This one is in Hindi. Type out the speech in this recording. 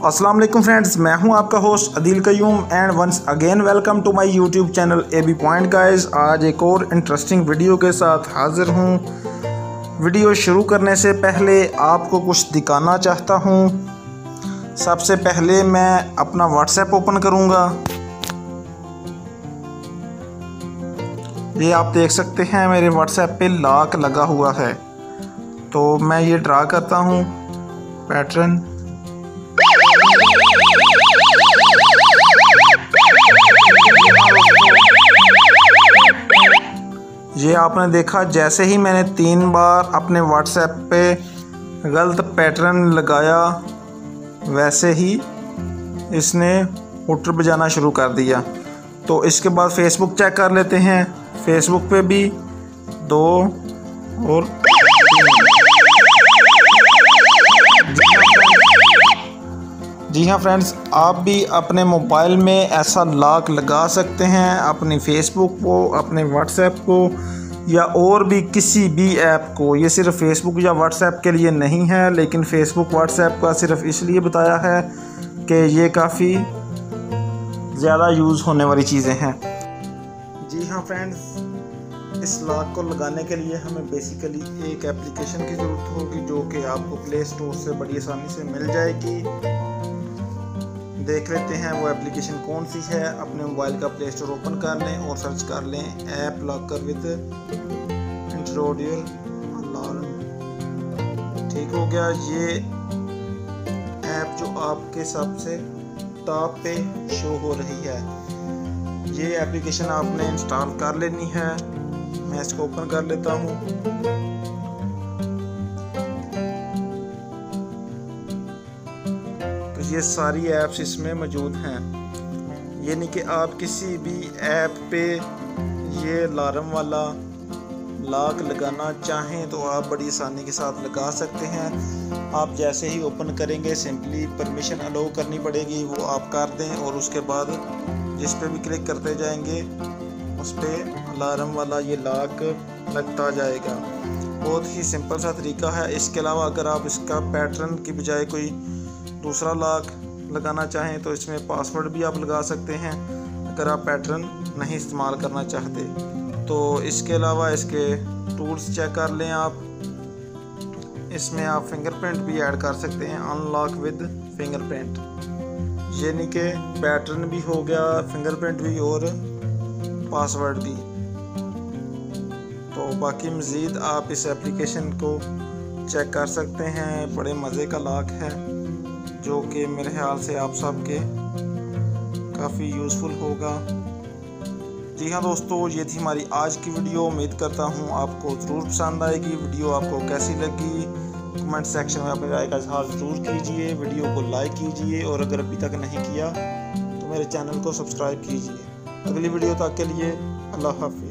अस्सलाम वालेकुम फ्रेंड्स, मैं हूँ आपका host Adil Qayyum and once again welcome to my YouTube channel A B point guys आज एक और इंटरेस्टिंग वीडियो के साथ हाज़िर हूँ। वीडियो शुरू करने से पहले आपको कुछ दिखाना चाहता हूँ। सबसे पहले मैं अपना व्हाट्सएप ओपन करूँगा। ये आप देख सकते हैं, मेरे व्हाट्सएप पे लॉक लगा हुआ है। तो मैं ये ड्रा करता हूँ। पैटर्न ये आपने देखा, जैसे ही मैंने तीन बार अपने व्हाट्सएप पे गलत पैटर्न लगाया, वैसे ही इसने उटर बजाना शुरू कर दिया। तो इसके बाद फेसबुक चेक कर लेते हैं। फेसबुक पे भी दो और जी हाँ फ्रेंड्स आप भी अपने मोबाइल में ऐसा लॉक लगा सकते हैं, अपनी फेसबुक को, अपने व्हाट्सएप को, या और भी किसी भी ऐप को। ये सिर्फ़ फेसबुक या व्हाट्सएप के लिए नहीं है, लेकिन फेसबुक व्हाट्सएप का सिर्फ़ इसलिए बताया है कि ये काफ़ी ज़्यादा यूज़ होने वाली चीज़ें हैं। जी हाँ फ्रेंड्स इस लॉक को लगाने के लिए हमें बेसिकली एक एप्लीकेशन की ज़रूरत होगी, जो कि आपको प्ले स्टोर से बड़ी आसानी से मिल जाएगी। देख लेते हैं वो एप्लीकेशन कौन सी है, अपने मोबाइल का प्ले स्टोर ओपन कर लें और सर्च कर लें app locker with intruder alarm. ठीक हो गया, ये ऐप जो आपके सबसे टॉप पे शो हो रही है। ये एप्लीकेशन आपने इंस्टॉल कर लेनी है। मैं इसको ओपन कर लेता हूँ। ये सारी ऐप्स इसमें मौजूद हैं। यानी कि आप किसी भी ऐप पे ये अलार्म वाला लॉक लगाना चाहें तो आप बड़ी आसानी के साथ लगा सकते हैं। आप जैसे ही ओपन करेंगे सिंपली परमिशन अलो करनी पड़ेगी, वो आप कर दें और उसके बाद जिस पे भी क्लिक करते जाएँगे, उस पर अलार्म वाला ये लॉक लगता जाएगा। बहुत ही सिंपल सा तरीका है। इसके अलावा अगर आप इसका पैटर्न की बजाय कोई दूसरा लॉक लगाना चाहें तो इसमें पासवर्ड भी आप लगा सकते हैं, अगर आप पैटर्न नहीं इस्तेमाल करना चाहते। तो इसके अलावा इसके टूल्स चेक कर लें आप। इसमें आप फिंगरप्रिंट भी ऐड कर सकते हैं अनलॉक विद फिंगरप्रिंट यानी कि पैटर्न भी हो गया फिंगरप्रिंट भी और पासवर्ड भी। तो बाकी मज़ीद आप इस एप्लीकेशन को चेक कर सकते हैं, बड़े मज़े का लॉक है। जो कि मेरे ख्याल से आप सब के काफ़ी यूज़फुल होगा। जी हाँ दोस्तों, ये थी हमारी आज की वीडियो उम्मीद करता हूँ आपको ज़रूर पसंद आएगी। वीडियो आपको कैसी लगी? कमेंट सेक्शन में अपनी राय का इजहार ज़रूर कीजिए। वीडियो को लाइक कीजिए और अगर अभी तक नहीं किया तो मेरे चैनल को सब्सक्राइब कीजिए। अगली वीडियो तक के लिए अल्लाह हाफिज़।